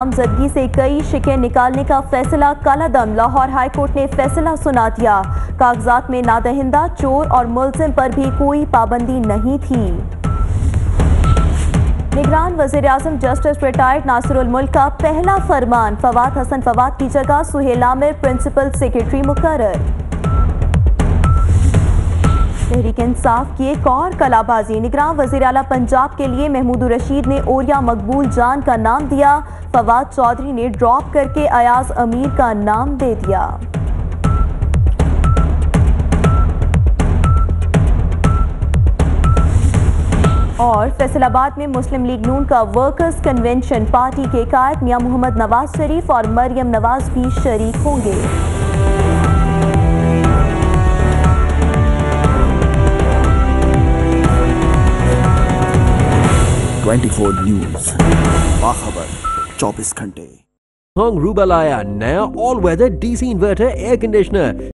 नामजदगी से कई शिकें निकालने का फैसला कलादम। लाहौर हाईकोर्ट ने फैसला सुना दिया। कागजात में नादहिंदा, चोर और मुलजिम पर भी कोई पाबंदी नहीं थी। निगरान वज़ीर अजम जस्टिस रिटायर्ड नासिरुल का पहला फरमान। फवाद हसन फवाद की जगह सुहेल आमिर प्रिंसिपल सेक्रेटरी मुकर तहरीक इंसाफ की एक और कलाबाजी। निगरान वज़ीर अला पंजाब के लिए महमूद रशीद ने ओरिया मकबूल जान का नाम दिया। फवाद चौधरी ने ड्रॉप करके अयाज अमीर का नाम दे दिया। और फैसलाबाद में मुस्लिम लीग नून का वर्कर्स कन्वेंशन पार्टी के कायद मियाँ मोहम्मद नवाज़ शरीफ और मरियम नवाज़ भी शरीक होंगे। 24 न्यूज़, बाखबर। 24 घंटे। हॉन्ग रूबल आया नया all weather DC inverter air conditioner